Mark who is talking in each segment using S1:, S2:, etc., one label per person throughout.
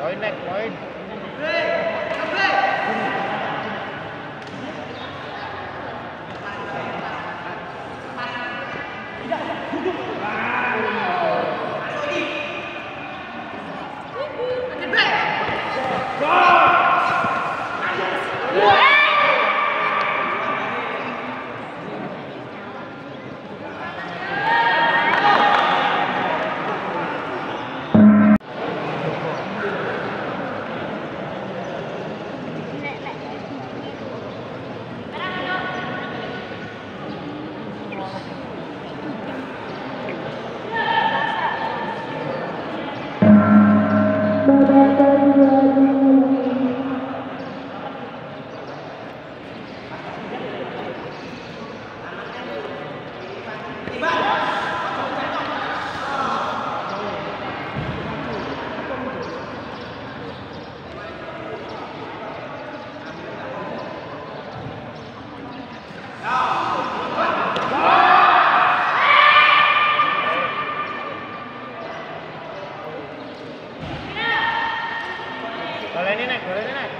S1: Đối nét mới.
S2: Golenya naik, golenya naik.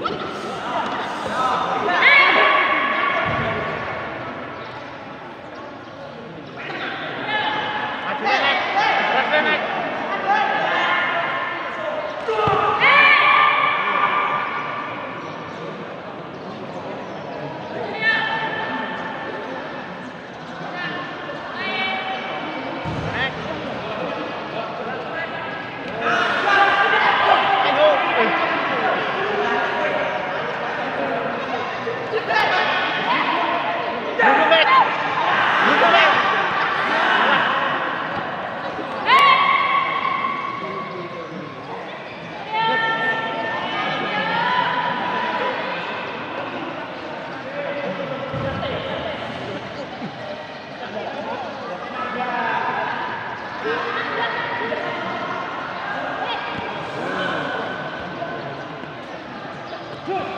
S2: Let's go, Matt. Two.